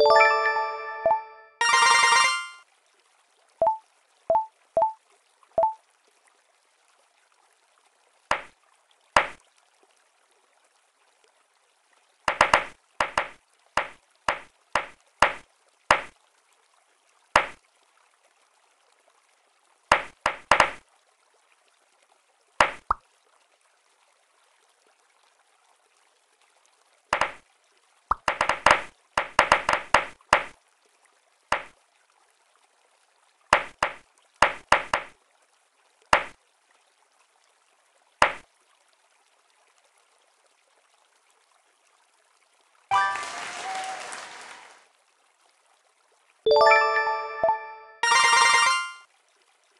you